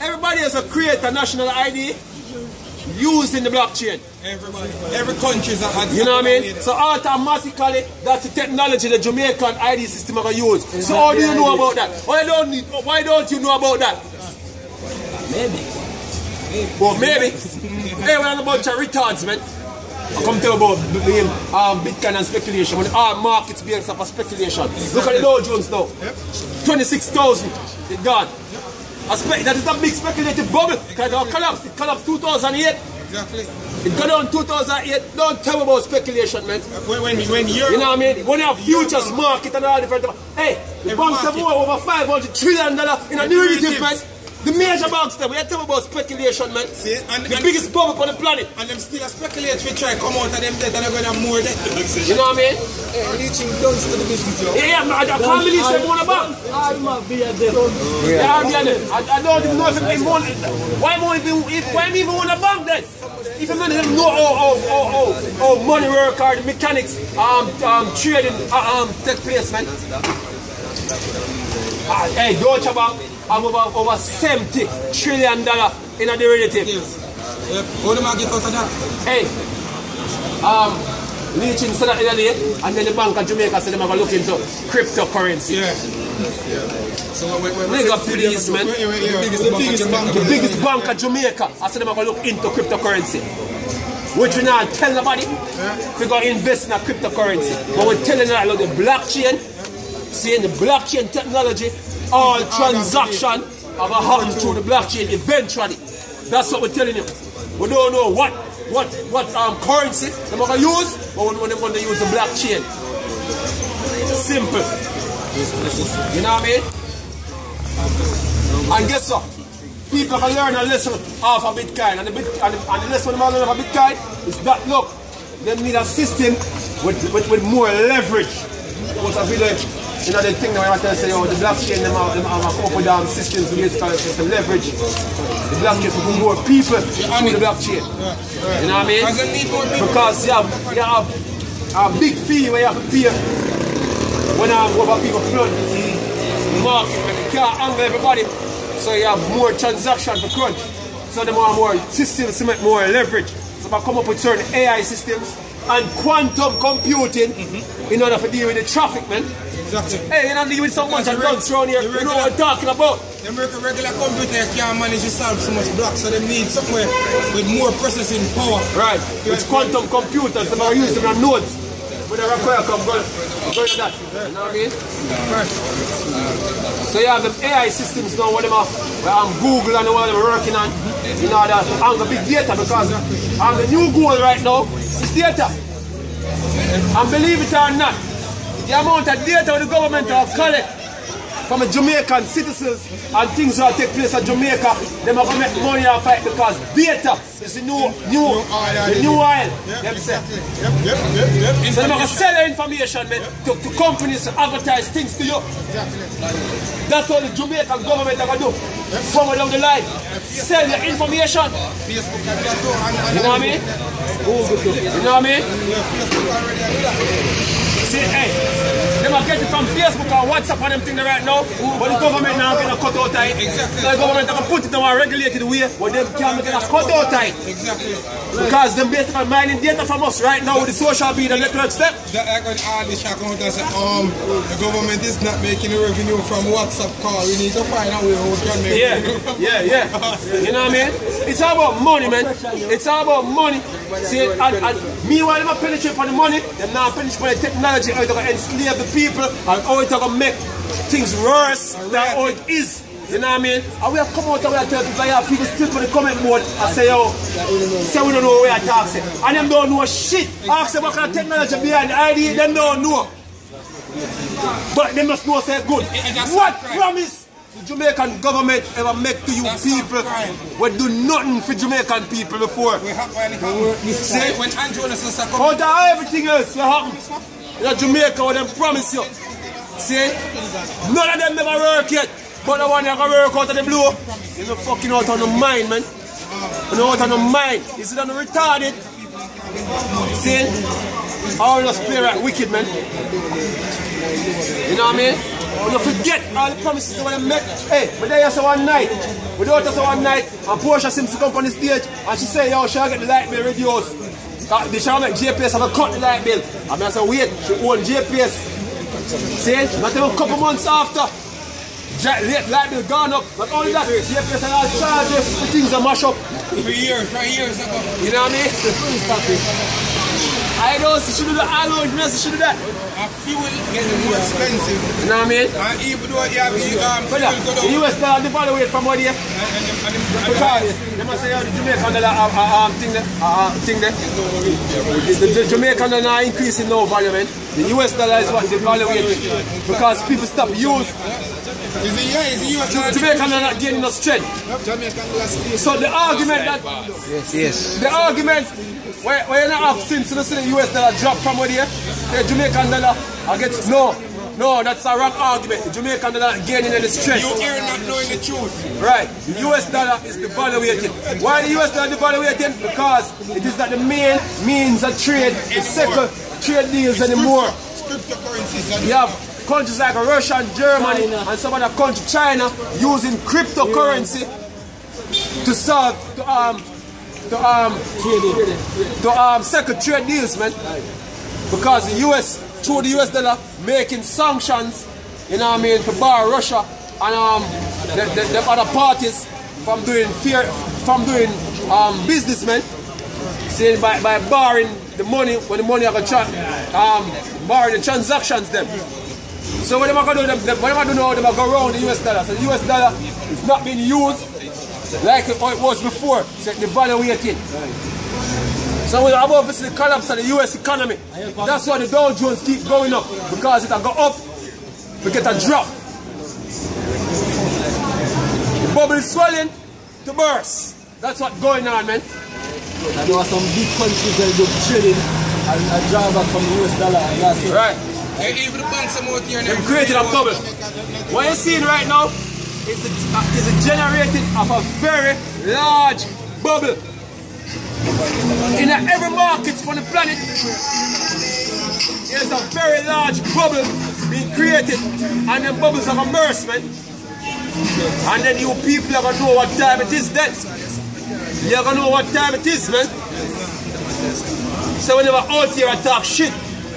Everybody has a create a national ID using the blockchain. Everybody, every country is a You know what I mean? So automatically, that's the technology the Jamaican ID system are gonna use. So how do you know about that? Why don't you, why don't you know about that? Maybe. Well, maybe. hey, we're on a bunch of retards, man. I come tell you about um, Bitcoin and speculation. When our markets based off of speculation. Look at the Dow Jones now. 26,000. It gone. I spe- that is a big speculative bubble. Because it collapsed. It collapsed 2008. Exactly. It got on 2008. Don't tell me about speculation, man. Uh, when, when, when you're, You know what I mean? When you have futures market and all different Hey, the banks have more over 500 trillion dollars in a derivative, man. The major banks there, we are talking about speculation, man. See, and- the and- biggest bubble on the planet. and them still a speculate to try come out of them debt and they're going to have more debt. You know what I mean? Reaching guns to the business, yo. Yeah, man, I, I can't believe they won a bank. I'm a be a deal. Yeah, I'm getting it. I, I don't even know if they won. Why won't even if why even won a bank then? If a man doesn't know how how how how, how money work or the mechanics um um trading uh, um take place, man. Ah, hey, Deutsche Bank have over over 70 trillion dollar in a derivative. Yep. How do I get out of that? Hey, um, Leaching said that the day, and then the Bank of Jamaica said they're going to look into cryptocurrency. Yeah. yeah. So when, when, Nigga, please, man. The biggest bank The biggest bank of Jamaica, I said they're going to look into cryptocurrency. Which we not tell nobody. If we go invest in a cryptocurrency. But we're telling them about the blockchain, seeing the blockchain technology, all transaction are a happen through the blockchain eventually. That's what we're telling you. We don't know what what what um currency they're going to use, but when they're going to use the blockchain. Simple. You know what I mean? And guess what? People can learn a lesson off of Bitcoin. And the, bit, and the, and the lesson they learn off of Bitcoin is that, look, they need a system with, with, with more leverage. What's a village? You know, the thing that I want to say, oh, the blockchain, them have, them have a couple down systems basically to leverage the blockchain to more people through the blockchain. You know what I mean? Because more you have, you have a big fee where you have to pay when um, over people flood the market you can't angle everybody. So you have more transaction for crunch. So they want more systems to make more leverage. So I come up with certain AI systems and quantum computing mm-hmm. in order to deal with the traffic, man. Exactly. Hey, you don't deal with so much That's of the reg- drugs around here. You know what I'm talking about. Them work a regular computer can't manage to solve so much blocks, so they need somewhere with more processing power. Right. With quantum computers, they are using their nodes. Require come go, go that. You know what I mean? So you have them AI systems now, what them are, where um, Google and what they're working on, in order to angle big data because um, the new goal right now is data. And believe it or not, the amount of data the government will collect from the Jamaican citizens and things that take place in Jamaica, They are going to make money off it because data is the new, new, the new oil. them say. Yep, yep, yep, yep. So they're going to sell your information man, to, to companies to advertise things to you. That's what the Jamaican government are going to do. Somewhere down the line, sell your information. Facebook and that too, and, and You know what I mean? You know what I mean? Yeah, Facebook already do. See, hey, them are getting from Facebook or WhatsApp and them thing right now, but the government now gonna cut out it. Exactly. So the government gonna put it in a regulated way, but them can't it a cut out it. Exactly. Because them basically mining data from us right now with the social media network step. That I got all the shock out and say, um, the government is not making the revenue from WhatsApp call. We need to find out where we can make Yeah, from. yeah, yeah. You know what I mean? It's all about money, man. It's all about money. See, and, and meanwhile, are penetrate for the money, them now penetrate for the technology, how it's gonna enslave the people, and how it's gonna make things worse than how it is. You know what I mean? And we have come out and we have tell people, yeah, people still put the comment mode and say, yo, say we don't know where I talk, say. And them don't know shit. Ask them what kind of technology behind the ID, them don't know. But they must know say good. What promise Jamaican government ever make to you That's people not when do nothing for Jamaican people before? We have when happen. See? When Andrew and sister come, Out of everything else what happen? You know Jamaica what them promise you. See? None of them never work yet. But the one that can work out of the blue, You're know fucking out on the mind, man. You know out on the mind. You see them retarded. See? All just play right wicked, man. You know what I mean? You forget all the promises you want to make. Hey, but there you say one night. We do it one night, and Portia to come on the stage, and she say, yo, shall I get the light bill reduced? Uh, They shall make JPS have a cut the light bill. I mean, I say, wait, she own JPS. See, not even a couple months after, light light bill gone up. Not only that, JPS all charges, the things are mash up. For years, for years ago. You know what I mean? I know she should do that, I know she should do that. And fuel getting more expensive. You know what I mean? And even though you have the um, fuel go the down. US dollar devaluate from what here? And, and, them- and, them- and, Because they must say the Jamaican dollar uh, uh, um, thing there, uh, uh, thing there. The, the, the Jamaican dollar are increasing no value, man. The US dollar is what devaluating because people stop use. Is it, yeah, is the US dollar Jamaican dollar not gaining no strength. Jamaican last day. So the argument that Yes, yes. the argument where, where you not have since you see the US dollar drop from where there, the Jamaican dollar against no. No, that's a wrong argument. The Jamaican dollar gaining any strength. You here not knowing the truth. Right. The US dollar is devaluating. Why the US dollar devaluating? Because it is not the main means of trade, the second trade deals anymore. Cryptocurrencies. and- You have countries like Russia and Germany China. and some other country, China, using cryptocurrency to solve to um to um to um second trade deals, man. Because the US through the US dollar making sanctions, you know what I mean, to bar Russia and um the, the, the other parties from doing fear from doing um business, man. Saying by, by barring the money when the money are gonna tra- um barring the transactions them. So what am I gonna do? What am I gonna do now? Them I go around the US dollar. So the US dollar is not being used like it, how it was before. So it's devaluating. So we have obviously the collapse of the US economy. That's why the Dow Jones keep going up because it will go up, we get a drop. The bubble is swelling to burst. That's what's going on, man. There are some big countries that do trading and, and draw back from the US dollar. And that's it. Right. Hey, even the banks are out here and They've created a bubble. What you're seeing right now is uh, is the generating of a very large bubble. In every market on the planet, there's a very large bubble being created, and the bubbles of immersement. And then you people are gonna know what time it is then. You're gonna know what time it is, man. So whenever out here and talk shit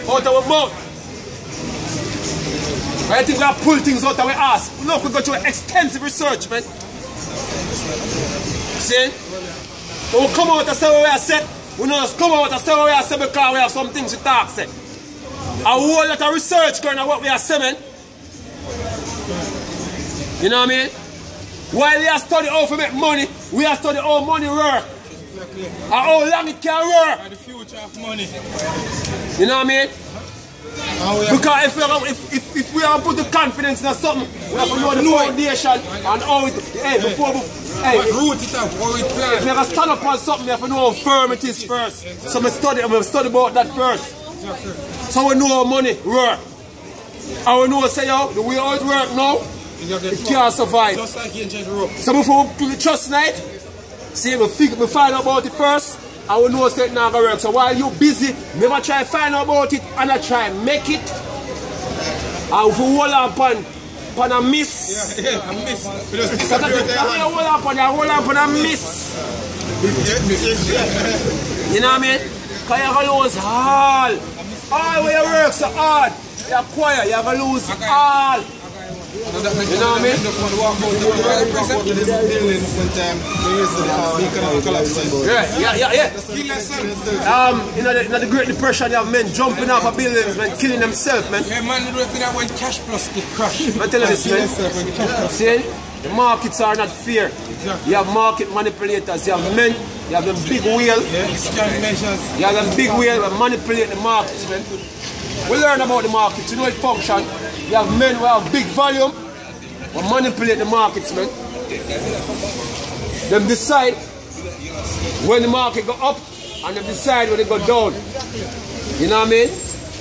out our mouth, I think we have pull things out of our ass. Look, we go through extensive research, man. See? But we come out and say what we are said. We don't just come out and say what we are said because we have some things to talk say. A whole lot of research going on what we are saying, man. You know what I mean? While we are studying how to make money, we are studying how money work. And how long it can work. And the future of money. You know what I mean? Oh, we Because if we, are, if, if, if we are put the confidence in something, we have to know the foundation and how it, hey, before, hey, what if root it up, how it we plan. have to stand up on something, we have to know how firm it is first. So we study, we study about that first. So we know how money work. And we know, say, yo, the way how it work now, You it can't survive. Just like rope. So before we trust night, see, we, figure, we find out about it first, and we know say it not gonna work. So while you busy, never try find out about it, and I try make it. If you hold on upon, a miss, Yeah, I miss. We just so that disappear you with their hold on upon, you hold on upon a miss. You know what I mean? Because you're gonna lose all. All where you work so hard. You're quiet, you're gonna lose all. You know what I mean? Walk out to walk this building one time. We used to uh, the economic collapse. Yeah, yeah, yeah, yeah. Kill yourself. Um, you know, the, you know, the Great Depression, you have men jumping off of buildings, man, killing themselves, man. Yeah, man, do it that when cash plus get crushed. I tell you this, man. yourself when cash. See, the markets are not fair. Exactly. You have market manipulators, you have men, you have them big wheel, Yeah, you have them big wheel that manipulate the markets, man. We learn about the markets, you know it function. You have men who have big volume, who manipulate the markets, man. Them decide when the market go up and them decide when it go down. You know what I mean?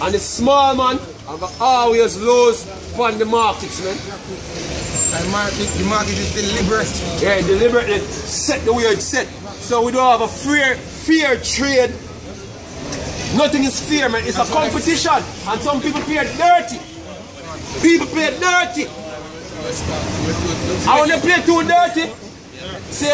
And the small man have got always lose on the markets, man. And market, the market is deliberate. Yeah, deliberately set the way it's set. So we don't have a fair, fair trade. Nothing is fair, man. It's a competition. And some people play dirty. People play dirty. I when they play too dirty, See?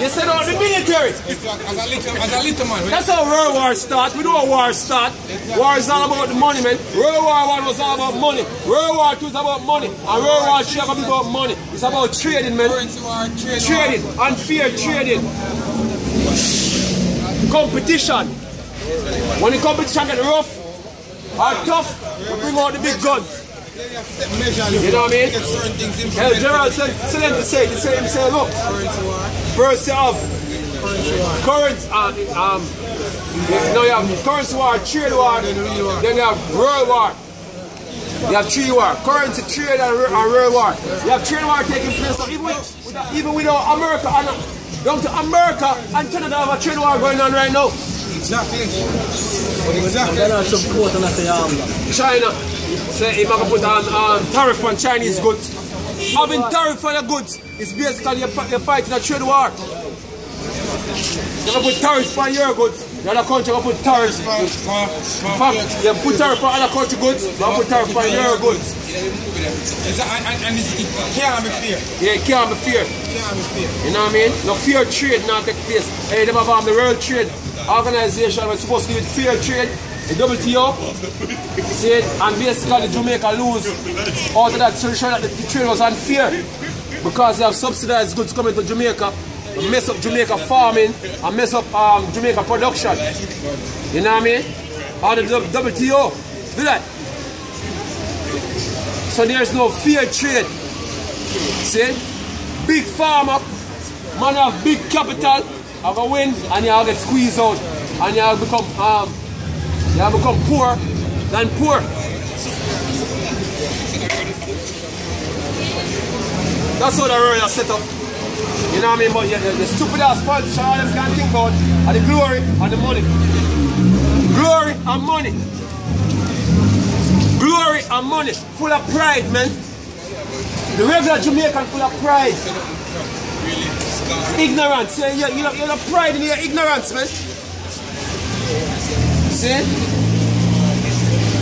You said out the military. As a little, as a little man. That's how World War start. We know how war start. War is all about the money, man. World War One was all about money. World War Two is about money. And World War Three is about money. It's about trading, man. Trading, unfair trading. Competition. When the competition get rough or tough, we bring out the big guns. You know what I mean? Get certain things Yeah, implemented. Gerald said, said them to say, he said, him say, look, Currency war, first you have currency war. current, um, um, you know, you have currency war, trade war, then you have world war. You have trade war, currency, trade, and, re- and world war. You have trade war taking place. So even, with, with- even without America, and down to America and Canada have a trade war going on right now. Exactly. I'm Exactly. gonna support and I say, um, China say if I can put on um, tariff on Chinese goods. Having tariff on the goods is basically you're, you're fighting a trade war. You can put tariff on your goods, the other country will put tariff. Ma- ma- In fact, you put tariff on other country goods, you put tariff on your goods. It's a- And and- and it's- it can't be fair. Yeah, it can't be. It can't be fair. You know what I mean? No fair trade not take place. Hey, them have the World Trade Organization was supposed to do fair trade, the WTO. See it? And basically Jamaica lose out of that solution that the, trade was unfair. Because they have subsidized goods coming to Jamaica, mess up Jamaica farming and mess up um, Jamaica production. You know what I mean? All the WTO. Do that. So there's no fair trade. See? Big farmer, man have big capital, have a win and you all get squeezed out. And you become um you become poor than poor. That's how the is set up. You know what I mean? But yeah, the, stupid ass politician all them can think about are the glory and the money. Glory and money. Glory and money. Full of pride, man. The regular Jamaican full of pride. Ignorance. Yeah, yeah, you know, you know pride in your ignorance, man. See?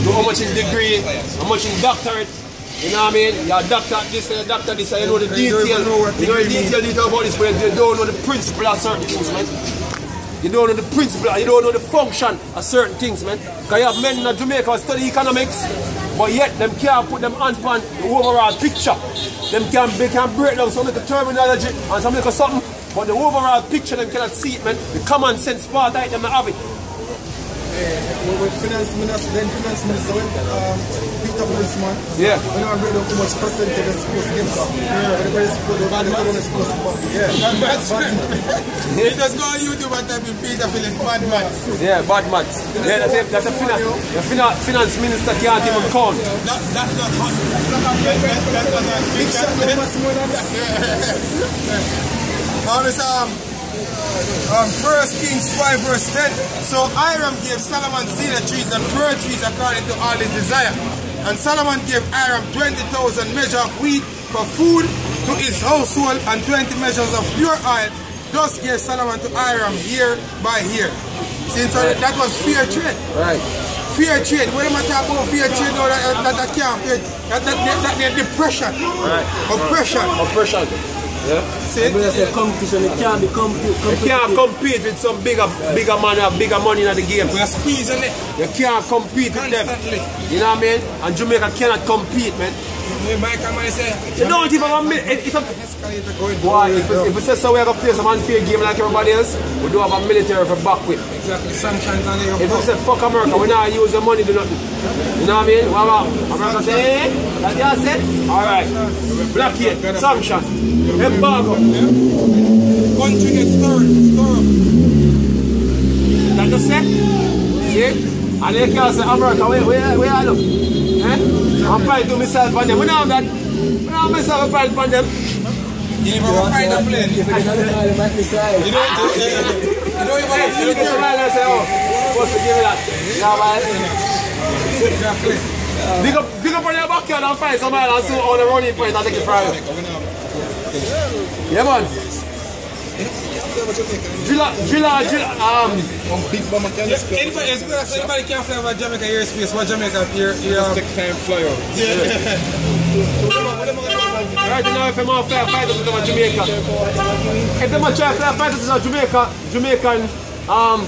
Do how much in degree, how much in doctorate. You know what I mean? You're a doctor this, you're a doctor at this, and you know the you detail. You know the detail, detail about this, but you don't know the principle of certain things, man. You don't know the principle, you don't know the function of certain things, man. Because you have men in Jamaica who study economics, but yet them can't put them hands on the overall picture. Them can they can break down some little terminology and some little something, but the overall picture them cannot see it, man. The common sense part of it, them have it. When when finance minister, then finance minister went, um, picked up this man. Yeah. When I read how much percentage supposed to give. Yeah. Everybody supposed to, everybody supposed to back. Yeah. That's You just go on YouTube and type in Peter Philip bad. Yeah, bad maths. Yeah, that's a, that's a finance, the finance, finance minister can't even count. That, that's not hot. That's not hot. That, that, that, that, that, big shot, much more than that. Now um, um, First Kings 5 verse 10. So Hiram gave Solomon cedar trees and fir trees according to all his desire. And Solomon gave Hiram 20,000 measures of wheat for food to his household and 20 measures of pure oil. Thus gave Solomon to Hiram year by year. Since that was fair trade. Right. Fair trade. When I talking about fair trade, no, that, that, that can't fair. That, that, that, that, that depression. Right. Oppression. Oppression. Yeah. See? I'm gonna say competition, it can't be comp- You can't compete with some bigger bigger man have bigger money in the game. We are squeezing it You can't compete with them. You know what I mean? And Jamaica cannot compete, man. When Mike and I say, You don't even have a minute. If, a, escalator going boy, if, if we say so, we have to play some unfair game like everybody else, we do have a military for back with. Exactly, sanctions on your If we say fuck America, we not use the money to do nothing. You know what I mean? What about America say, eh? That you said? Alright. Blockade, sanction, embargo. country gets stirred, stirred. That you say? See? And they can't say America, where, where, where are you? Eh? I'm trying to myself on them. We know that. We know myself pride on them. You never want to find a plane. You If it's not the island, might be side. don't, you don't even to you around and say, oh, supposed to give me that. Now. Big up, big up on your backyard and find somebody see on the running point and take it from you. Yeah, man. Driller, driller, driller, um, Big bomber can Anybody, so anybody can fly over Jamaica airspace, what Jamaica, here, here, um, Take time fly out. what am I gonna do? Right now, if I'm on fire fighters in Jamaica, if them a try fire fighters in Jamaica, Jamaican, um,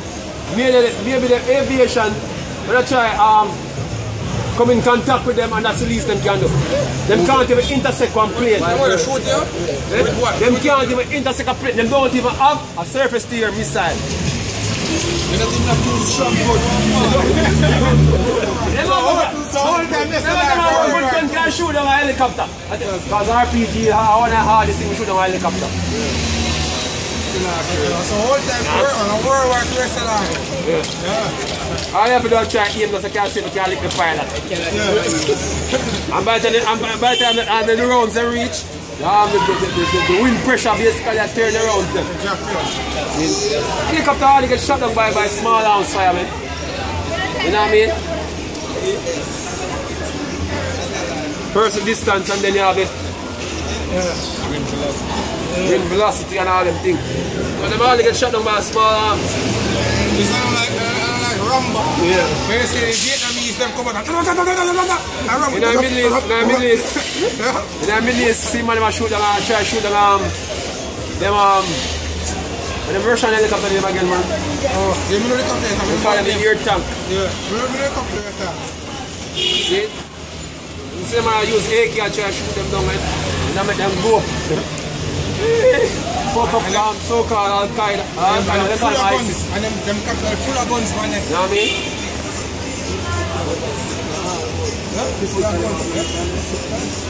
maybe, maybe the aviation, when I try, um, come in contact with them and that's the least them can do. Them can't even intersect one plane. I'm going to shoot you. Eh? With what? Them can't even intersect a plane. Them don't even have a surface to air missile. You're not even have to strong good. Them So have hold them, Them a good gun can shoot down a helicopter. Because RPG, I want to hardest thing shoot down a helicopter. So hold them work on a world war to rest of life. All you have to do try aim because I can't see if I can pilot. And by the time, and by- the time and rounds they reach, the, the, the, the, the wind pressure basically has turned the rounds them. Helicopter only get shot down by, by small arms firemen. You know what I mean? First distance and then you have it. Wind velocity and all them things. But them only get shot down by small arms. It's not like, uh, like Rambo. Yeah. When you see the Vietnamese, them come out and and Rambo. In the Middle East, in the Middle East, in the Middle East, see man them shoot them and try shoot them um them um when them Russian helicopter them again man. Oh, you know the complaint. They call them the air tank. Yeah, you know the complaint. See? You see man use AK and try shoot them down man. And then make them go. Fuck up so-called. Al-Qaeda, they call Full them of ISIS. guns. And them, them capital full of guns, man. You know what I mean? Full of guns.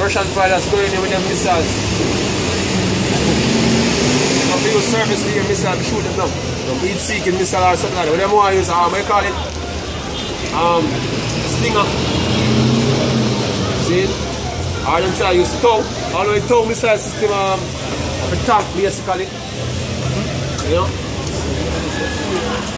Russian pilots going in with them missiles. Some people surface to air missile to shoot them down. Some heat seeking missile or something like that. What them want to use, um, what do you call it? Um, stinger. See? Or them try to use TOW. All the way TOW missile system um, of a tank basically. You know?